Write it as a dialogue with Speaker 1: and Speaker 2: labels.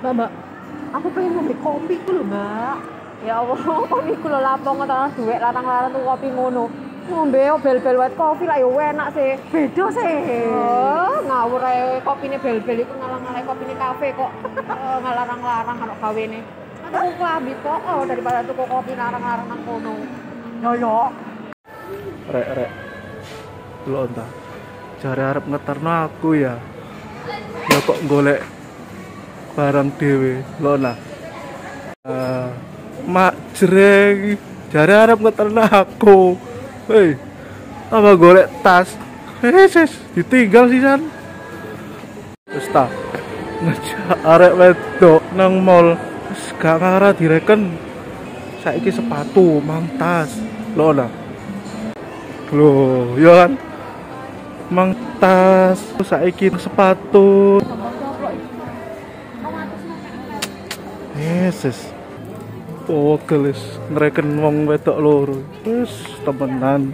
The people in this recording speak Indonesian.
Speaker 1: Mbak, Mbak, aku pengen ngombe kopi ku lho, Mbak.
Speaker 2: Ya Allah, kopi ku lho lapo ngono duit larang-larang tuh kopi ngono. Ngombe yo bel-bel white coffee lah yo enak sih.
Speaker 1: Beda sih.
Speaker 2: Oh, ngawur ae kopine bel-bel iku ngalang-alang kopine kafe kok. Eh, ngalarang-larang karo gawene. Aku klambi kok oh, daripada tuku kopi larang-larang nang kono.
Speaker 1: Yo yo.
Speaker 3: Rek rek. Lo entah. Jare arep ngeterno aku ya. Ya kok golek barang dhewe. Lo nah. Eh, mak jreng jare arep ngeterno aku. Hei. Apa golek tas? Heses, ditinggal sisan. Terus ta. Ngejak arek wedok nang mall. Wis gak ngarah direken. Saiki sepatu, mang tas. Lo nah. Loh, ya kan? Mang tas, saiki sepatu. Yesus. Gelis ngereken wong wedok loro. Wis temenan.